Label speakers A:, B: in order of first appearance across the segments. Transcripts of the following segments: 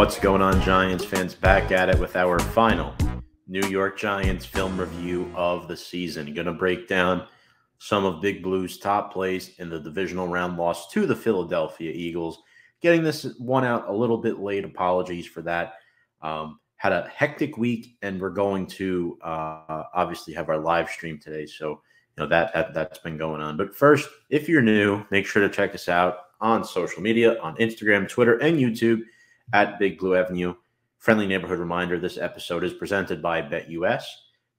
A: What's going on, Giants fans? Back at it with our final New York Giants film review of the season. Going to break down some of Big Blue's top plays in the divisional round loss to the Philadelphia Eagles. Getting this one out a little bit late. Apologies for that. Um, had a hectic week, and we're going to uh, obviously have our live stream today. So you know that, that that's been going on. But first, if you're new, make sure to check us out on social media on Instagram, Twitter, and YouTube at Big Blue Avenue. Friendly neighborhood reminder this episode is presented by BetUS.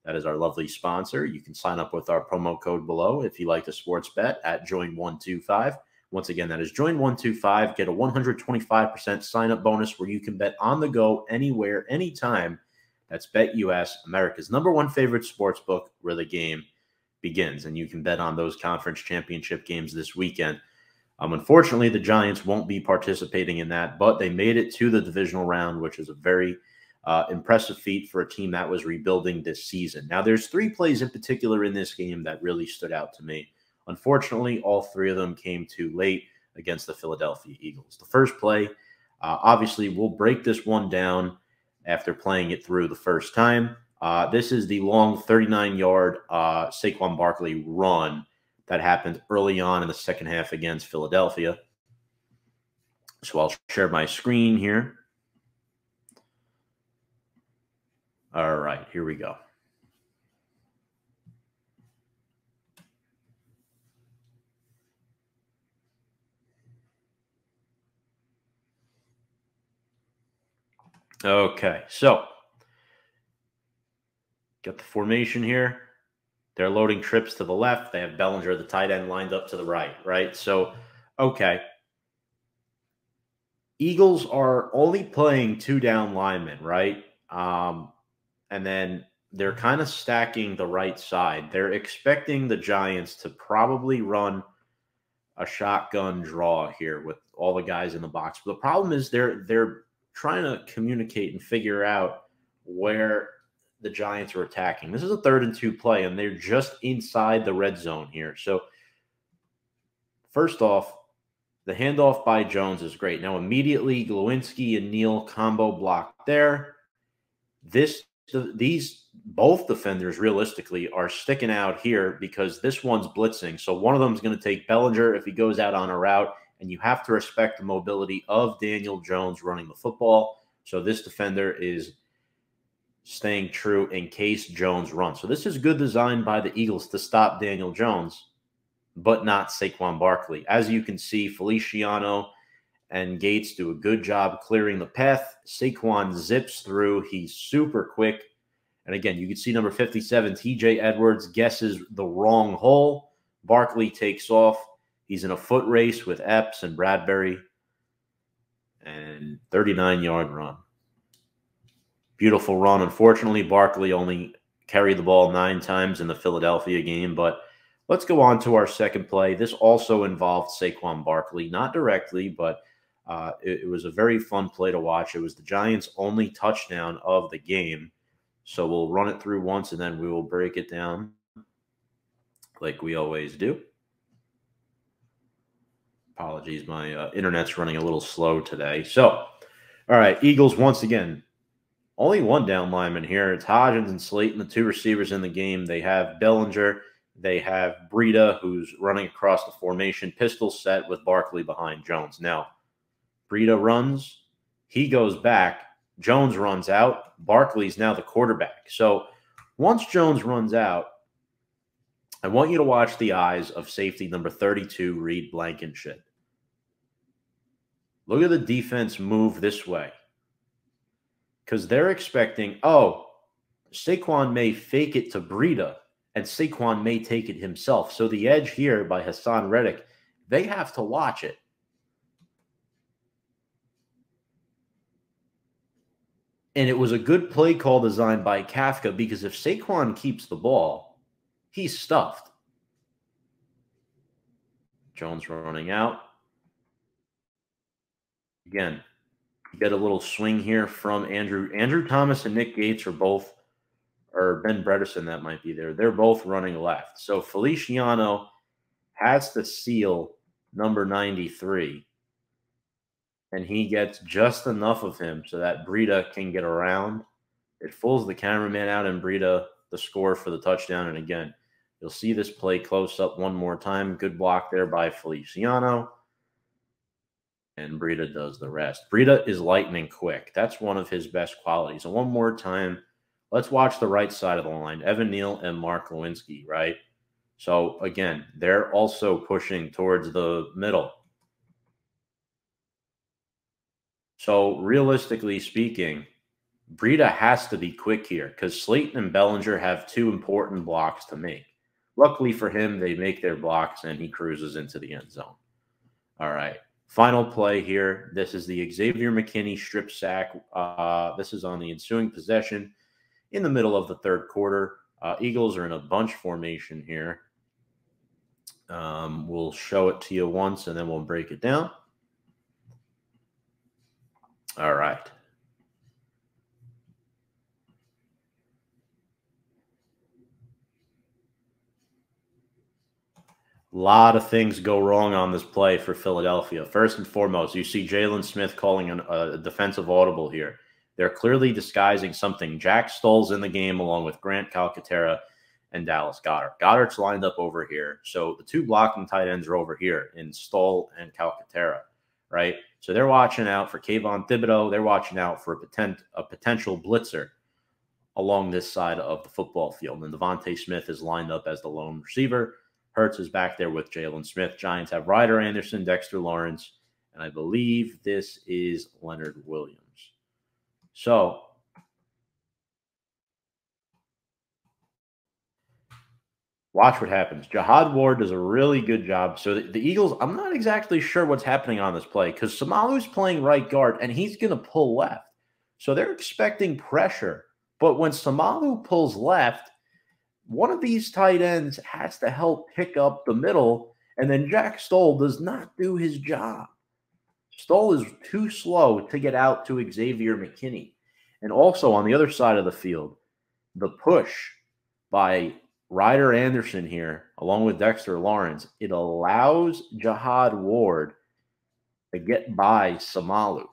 A: That is our lovely sponsor. You can sign up with our promo code below if you like to sports bet at Join125. Once again, that is Join125. Get a 125% sign up bonus where you can bet on the go anywhere, anytime. That's BetUS, America's number one favorite sports book where the game begins. And you can bet on those conference championship games this weekend. Um, unfortunately, the Giants won't be participating in that, but they made it to the divisional round, which is a very uh, impressive feat for a team that was rebuilding this season. Now, there's three plays in particular in this game that really stood out to me. Unfortunately, all three of them came too late against the Philadelphia Eagles. The first play, uh, obviously, we'll break this one down after playing it through the first time. Uh, this is the long 39 yard uh, Saquon Barkley run that happened early on in the second half against Philadelphia. So I'll share my screen here. All right, here we go. Okay, so got the formation here. They're loading trips to the left. They have Bellinger, the tight end, lined up to the right, right? So, okay. Eagles are only playing two down linemen, right? Um, and then they're kind of stacking the right side. They're expecting the Giants to probably run a shotgun draw here with all the guys in the box. But the problem is they're they're trying to communicate and figure out where the Giants are attacking. This is a third and two play, and they're just inside the red zone here. So, first off, the handoff by Jones is great. Now, immediately, Glowinski and Neal combo block there. This, these both defenders realistically are sticking out here because this one's blitzing. So, one of them is going to take Bellinger if he goes out on a route, and you have to respect the mobility of Daniel Jones running the football. So, this defender is staying true in case Jones runs. So this is good design by the Eagles to stop Daniel Jones, but not Saquon Barkley. As you can see, Feliciano and Gates do a good job clearing the path. Saquon zips through. He's super quick. And again, you can see number 57, TJ Edwards guesses the wrong hole. Barkley takes off. He's in a foot race with Epps and Bradberry and 39 yard run. Beautiful run. Unfortunately, Barkley only carried the ball nine times in the Philadelphia game. But let's go on to our second play. This also involved Saquon Barkley, not directly, but uh, it, it was a very fun play to watch. It was the Giants' only touchdown of the game. So we'll run it through once and then we will break it down like we always do. Apologies, my uh, internet's running a little slow today. So, all right, Eagles once again only one down lineman here. It's Hodgins and Slayton, the two receivers in the game. They have Bellinger. They have Breida, who's running across the formation, pistol set with Barkley behind Jones. Now, Breida runs. He goes back. Jones runs out. Barkley's now the quarterback. So once Jones runs out, I want you to watch the eyes of safety number 32, Reed Blankenship. Look at the defense move this way because they're expecting, oh, Saquon may fake it to Breida and Saquon may take it himself. So the edge here by Haason Reddick, they have to watch it. And it was a good play call designed by Kafka because if Saquon keeps the ball, he's stuffed. Jones running out. Again, get a little swing here from Andrew. Andrew Thomas and Nick Gates are both, or Ben Bredeson, that might be there. They're both running left. So Feliciano has to seal number 93. and he gets just enough of him so that Breida can get around. It fools the cameraman out, and Breida the score for the touchdown. And again, you'll see this play close up one more time. Good block there by Feliciano. And Breida does the rest. Breida is lightning quick. That's one of his best qualities. And one more time, let's watch the right side of the line. Evan Neal and Mark Glowinski, right? So again, they're also pushing towards the middle. So realistically speaking, Breida has to be quick here because Slayton and Bellinger have two important blocks to make. Luckily for him, they make their blocks and he cruises into the end zone. All right. Final play here. This is the Xavier McKinney strip sack. Uh, this is on the ensuing possession in the middle of the third quarter. Uh, Eagles are in a bunch formation here. Um, we'll show it to you once and then we'll break it down. All right. A lot of things go wrong on this play for Philadelphia. First and foremost, you see Jaylon Smith calling an, a defensive audible here. They're clearly disguising something. Jack Stoll's in the game along with Grant Calcaterra and Dallas Goedert. Goedert's lined up over here. So the two blocking tight ends are over here in Stoll and Calcaterra, right? So they're watching out for Kayvon Thibodeaux. They're watching out for a, potent, a potential blitzer along this side of the football field. And DeVonta Smith is lined up as the lone receiver. Hurts is back there with Jalen Smith. Giants have Ryder Anderson, Dexter Lawrence, and I believe this is Leonard Williams. So watch what happens. Jihad Ward does a really good job. So the, the Eagles, I'm not exactly sure what's happening on this play because Seumalo's playing right guard and he's going to pull left. So they're expecting pressure. But when Seumalo pulls left, one of these tight ends has to help pick up the middle, and then Jack Stoll does not do his job. Stoll is too slow to get out to Xavier McKinney. And also on the other side of the field, the push by Ryder Anderson here, along with Dexter Lawrence, it allows Jihad Ward to get by Seumalo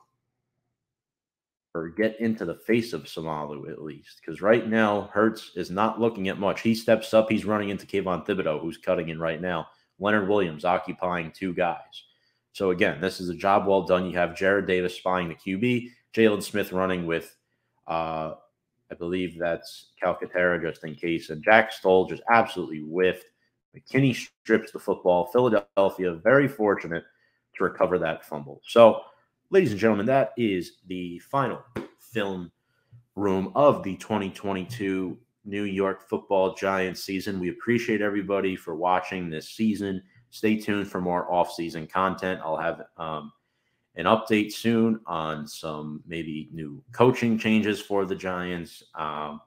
A: or get into the face of Seumalo at least. Because right now, Hurts is not looking at much. He steps up, he's running into Kayvon Thibodeaux, who's cutting in right now. Leonard Williams occupying two guys. So again, this is a job well done. You have Jarrad Davis spying the QB, Jaylon Smith running with uh, I believe that's Calcaterra just in case. And Jack Stoll just absolutely whiffed. McKinney strips the football. Philadelphia very fortunate to recover that fumble. So ladies and gentlemen, that is the final film room of the 2022 New York football Giants season. We appreciate everybody for watching this season. Stay tuned for more off-season content. I'll have um, an update soon on some maybe new coaching changes for the Giants. Um,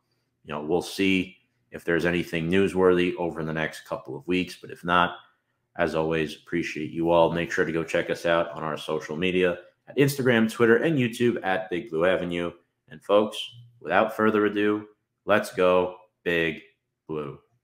A: you know, we'll see if there's anything newsworthy over the next couple of weeks. But if not, as always, appreciate you all. Make sure to go check us out on our social media at Instagram, Twitter, and YouTube at Big Blue Avenue. And folks, without further ado, let's go Big Blue.